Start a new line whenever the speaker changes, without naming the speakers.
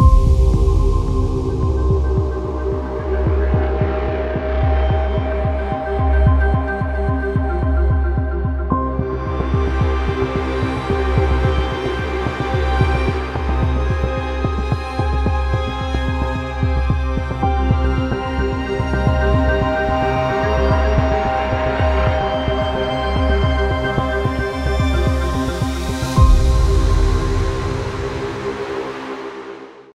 you